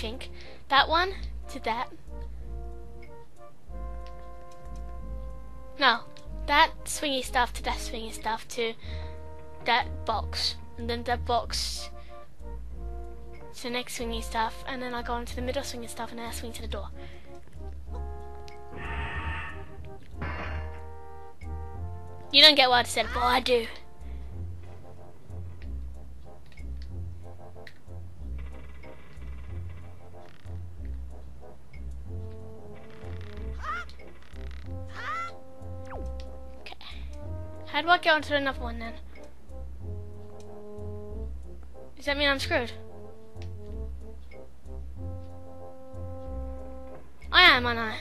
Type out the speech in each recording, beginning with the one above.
think. That one to that. No, that swingy stuff to that swingy stuff to that box. And then that box to the next swingy stuff. And then I go into the middle swingy stuff and then I swing to the door. You don't get what I said, but I do. How do I get onto another one then? Does that mean I'm screwed? I am, aren't I?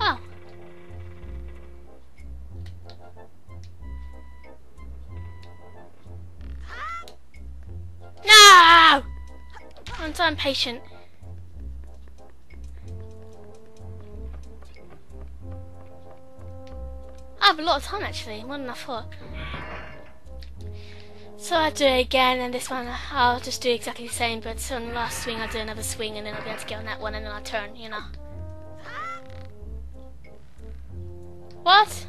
Oh. No! I'm so impatient. Have a lot of time actually, more than I thought. So I'll do it again, and this one I'll just do exactly the same, but on the last swing I'll do another swing, and then I'll be able to get on that one, and then I'll turn, you know. What?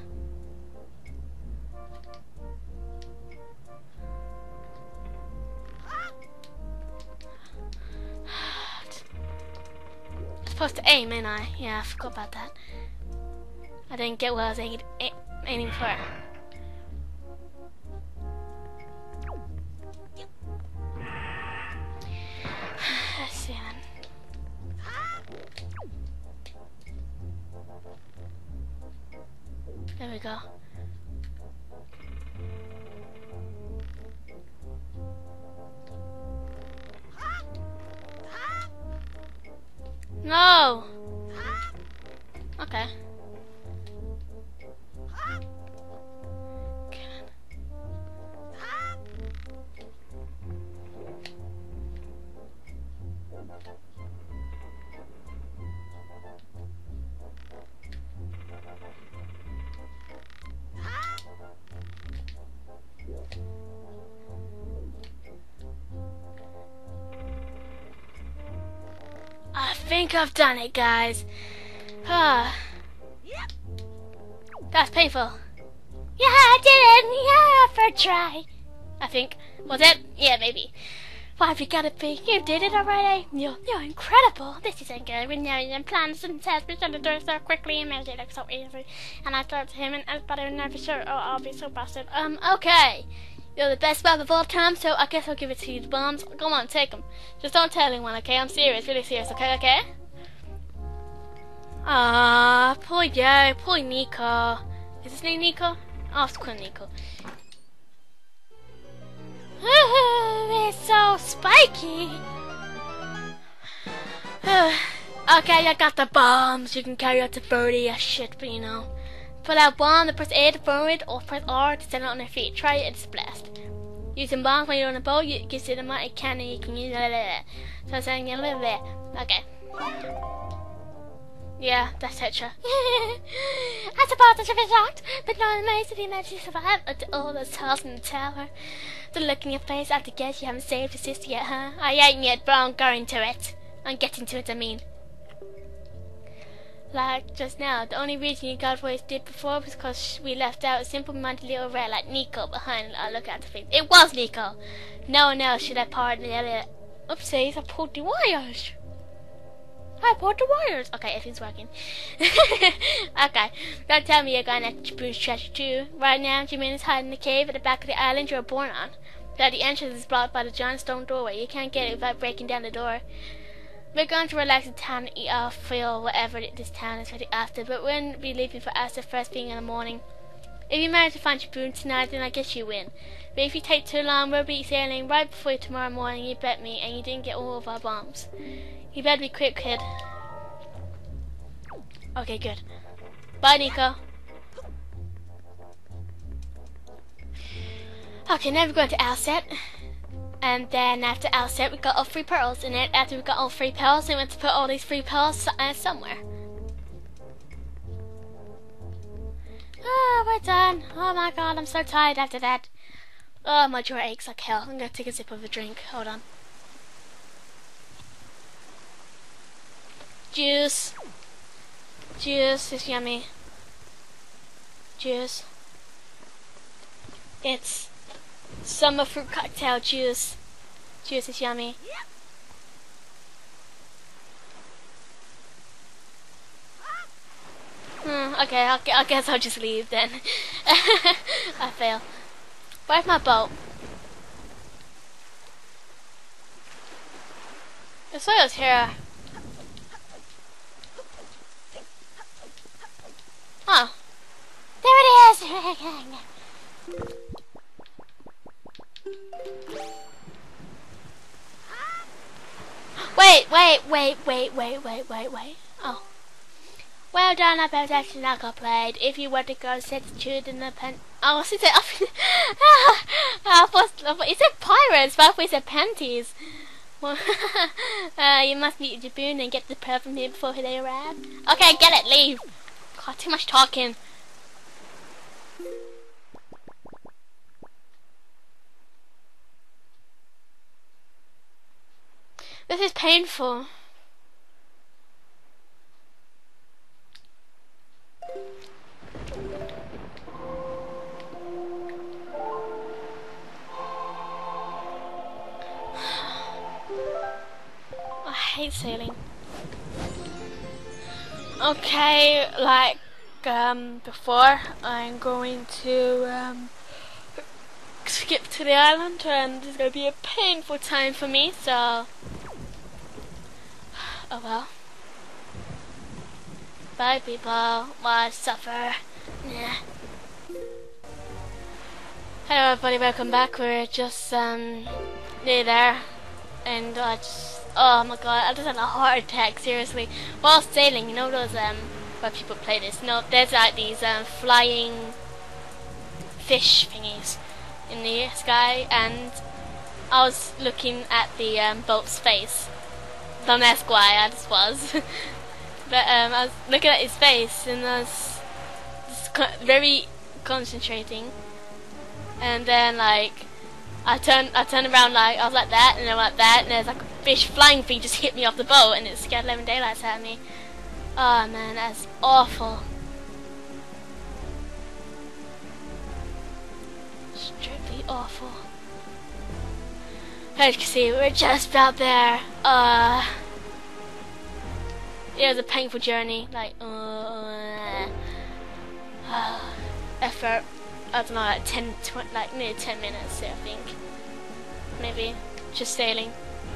Supposed to aim, ain't I? Yeah, I forgot about that. I didn't get what I was aiming, aiming for. There we go. No! Okay. I think I've done it, guys. Ah. That's painful. Yeah, I did it. Yeah, for a try. I think. Was it? Yeah, maybe. Why have you got to be? You did it already. You're, you're incredible. This isn't good. We know your plans and tests we should do so quickly and made it look so easy. And I thought to him and everybody would know for sure. Oh, I'll be so busted. Um, okay. You're the best web of all time, so I guess I'll give it to you, the bombs. Come on, take them. Just don't tell anyone, okay? I'm serious, really serious, okay, okay? Ah, poor Joe, poor Niko. Is his name Niko? Oh, it's Niko. it's so spiky. okay, I got the bombs. You can carry out to 30 or shit, but you know. For that bomb, to press A to throw it, or press R to stand it on their feet. Try it, it's a blast. Using bombs when you're on a boat, you can see the mighty cannon, you can use it. So I'm saying, okay. Yeah, that's Tetra. I suppose I should shocked, but not amazing that you survived after all those toss in the tower. The look in your face, to guess you haven't saved your sister yet, huh? I ain't yet, but I'm going to it. I'm getting to it, I mean. Like just now, the only reason you got what you did before was because we left out a simple-minded little rat like Niko behind our lookout face. It was Niko! No one else should have the other. Oopsies, I pulled the wires! I pulled the wires! Okay, if working. okay, don't tell me you're going after Bruce treasure too. Right now, Jermaine is hiding in the cave at the back of the island you were born on. That the entrance is blocked by the giant stone doorway. You can't get it without breaking down the door. We're going to relax in town and eat our fill, whatever this town is ready after, but we wouldn't be leaving for us the first thing in the morning. If you manage to find your boon tonight, then I guess you win. But if you take too long, we'll be sailing right before tomorrow morning, you bet me, and you didn't get all of our bombs. You better be quick, kid. Okay, good. Bye, Niko. Okay, now we're going to Outset. And then after Outset, we got all three pearls. And then after we got all three pearls, we went to put all these three pearls uh, somewhere. Ah, we're done. Oh my god, I'm so tired after that. Oh, my jaw aches like hell. I'm gonna take a sip of a drink. Hold on. Juice. Juice is yummy. Juice. It's summer fruit cocktail juice. Juice is yummy. Yep. Hmm, okay, I guess I'll just leave then. I fail. Where's my boat? The soil's here. Oh. There it is! wait, wait, wait, wait, wait, wait, wait, wait. Well done, that's like I played. If you want to go in the pen. Oh, what's it? Thought, it said pirates, but it said panties. Well, uh, you must meet Jabun and get the pearl from him before they arrive. Okay, get it, leave. God, too much talking. This is painful. Hate sailing. Okay, like um, before, I'm going to um, skip to the island and it's going to be a painful time for me, so... Oh well. Bye people, why suffer? Yeah. Hello everybody, welcome back. We're just um, near there and I just oh my god, I just had a heart attack, seriously. While sailing, you know those um where people play this, no there's like these um flying fish thingies in the sky and I was looking at the um, boat's face. Ask why I just was. but um, I was looking at his face and I was very concentrating. And then like I turned I turned around like I was like that and then like that and there's like fish flying thing just hit me off the boat and it scared Eleven Daylights at me. Oh man, that's awful. Strictly awful. As you can see, we're just about there. Uh, it was a painful journey. Like, uh, uh, effort. I don't know, like 10, 20, like near 10 minutes, I think. Maybe. Just sailing.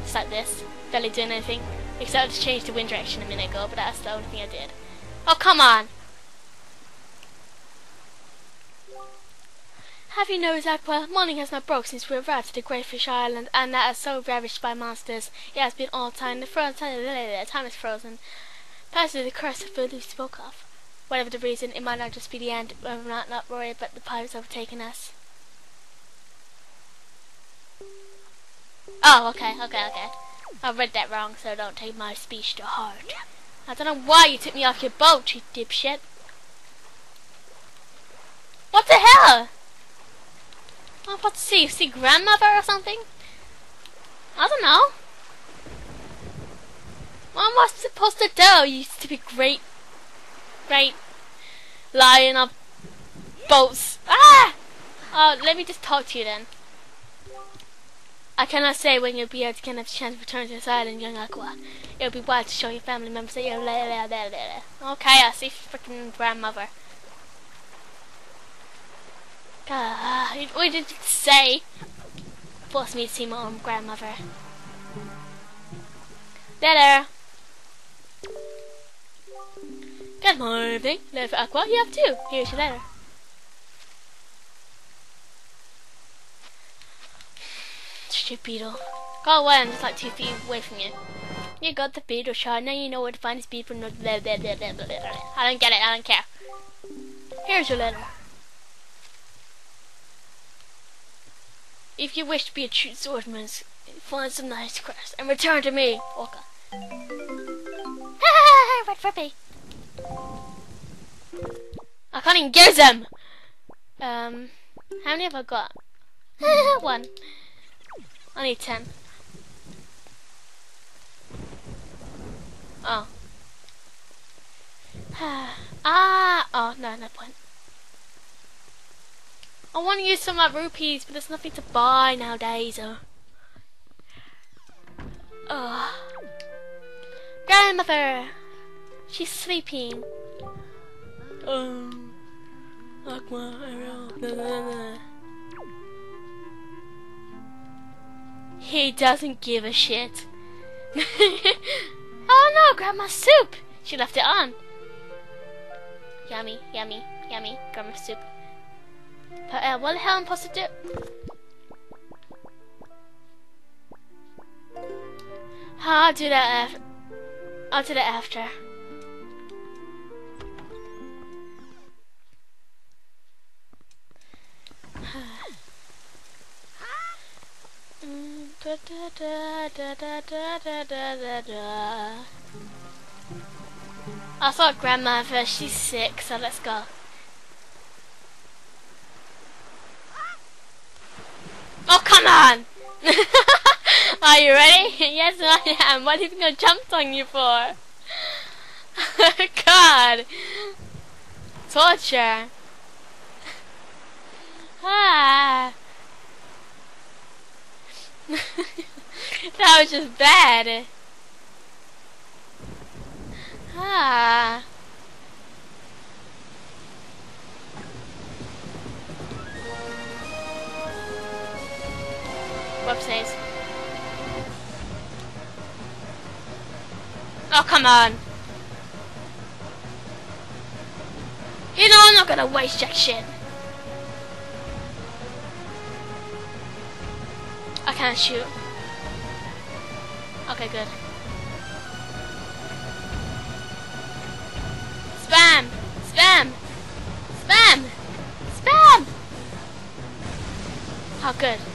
Just like this. Barely doing anything. Except to change the wind direction a minute ago, but that's the only thing I did. Oh, come on! Have you noticed, Aqua? Morning has not broke since we arrived at the Greatfish Island, and that is so ravished by monsters. It has been all time. The frozen time, the time is frozen. Possibly the curse of food we spoke of. Whatever the reason, it might not just be the end. We're not not worried about the pirates overtaking us. Oh, okay, okay, okay. I read that wrong, so don't take my speech to heart. I don't know why you took me off your boat, you dipshit. What the hell? I'm about to see, see grandmother or something? I don't know. What am I supposed to do, you stupid great, great lion of boats? Ah! Oh, let me just talk to you then. I cannot say when you'll be able to get a chance to return to this island, young Aqua. It'll be wise to show your family members that you're blah, blah, blah, blah. Okay, I see freaking grandmother. God, what did it say? Force me to see my own grandmother. There. Good morning, letter Aqua. You have two. Here's your letter. Stupid beetle. Go away, I'm just like two feet away from you. You got the beetle shot, now you know where to find this beetle. Blah, blah, blah, blah, blah, blah. I don't get it, I don't care. Here's your letter. If you wish to be a true swordsman, find some nice crafts and return to me, Orca. Red for. I can't even get them. Um, how many have I got? One. I need ten. Oh. ah! Oh, no, no point. I want to use some of my rupees, but there's nothing to buy nowadays. Oh. Ugh. Grandmother! She's sleeping. Um. Like my. No, no. He doesn't give a shit. oh no, Grandma's soup! She left it on. Yummy, yummy, yummy, Grandma's soup. But uh, what the hell am I supposed to do? I'll do that after. I'll do that after. I saw grandma first, she's sick, so let's go. Oh, come on! Are you ready? yes, I am. What are you gonna jump on you for? God! Torture! Ah! That was just bad. Ah. Whoopsies. Oh, come on. You know I'm not gonna waste jack shit. I can't shoot. Okay, good. Spam! Spam! Spam! Spam! How oh, good.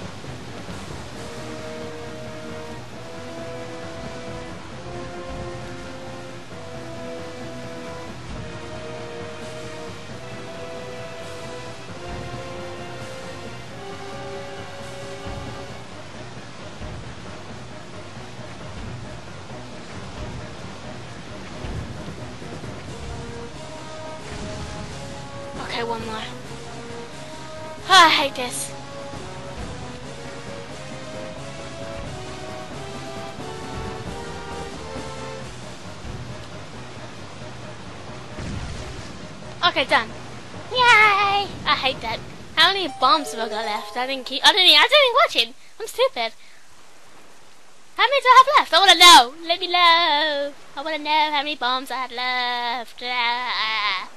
Okay, one more. Oh, I hate this. Okay, done. Yay! I hate that. How many bombs have I got left? I didn't keep. I didn't. I didn't watch it. I'm stupid. How many do I have left? I want to know. Let me know. I want to know how many bombs I have left. Ah.